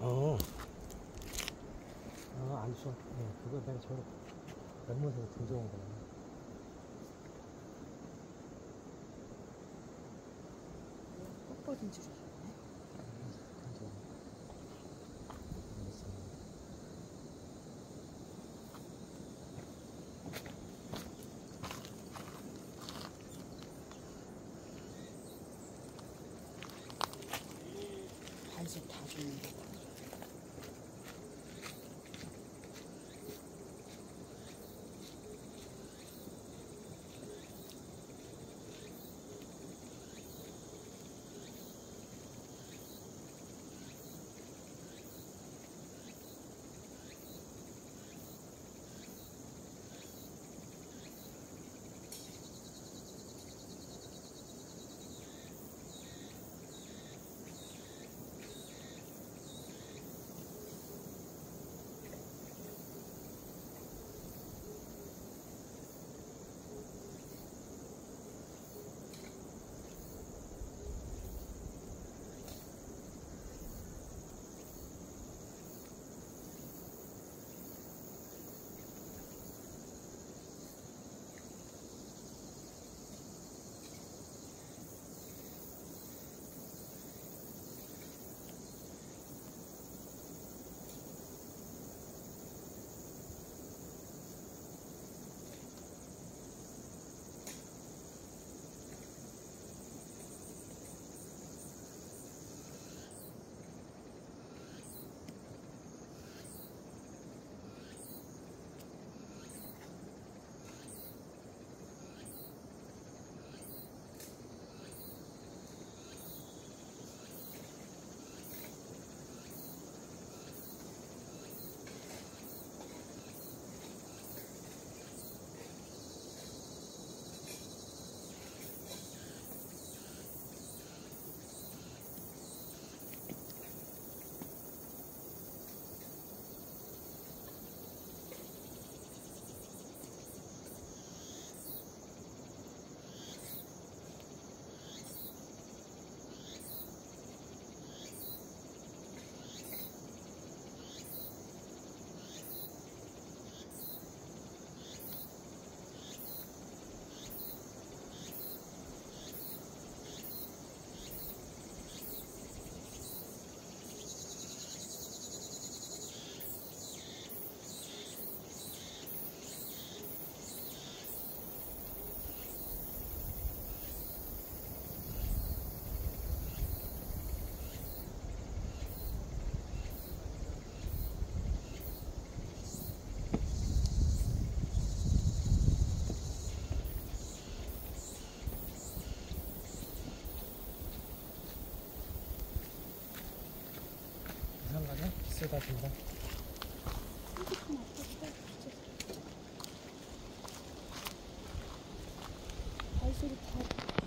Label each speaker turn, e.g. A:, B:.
A: 어. 아, 안 추워. 네, 그거 내가 저 연못에서 등져온 거야.
B: 꺾어진.
A: 알겠어.
B: 반씩 다 주는 거.
A: 가네? 비싸다, 진짜.
B: 발소리 다